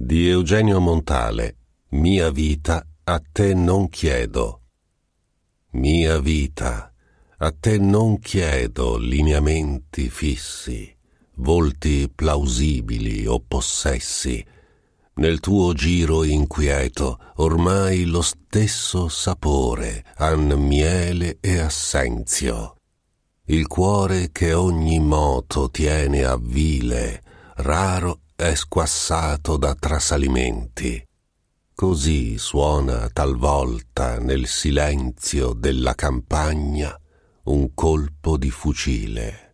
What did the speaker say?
di Eugenio Montale Mia vita a te non chiedo. Mia vita, a te non chiedo lineamenti fissi, volti plausibili o possessi. Nel tuo giro inquieto ormai lo stesso sapore han miele e assenzio. Il cuore che ogni moto tiene a vile, raro è squassato da trasalimenti. Così suona talvolta nel silenzio della campagna un colpo di fucile.